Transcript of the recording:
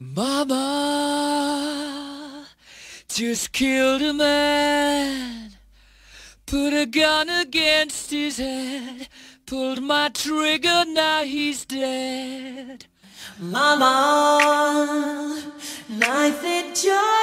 Mama just killed a man, put a gun against his head, pulled my trigger, now he's dead. Mama, life it just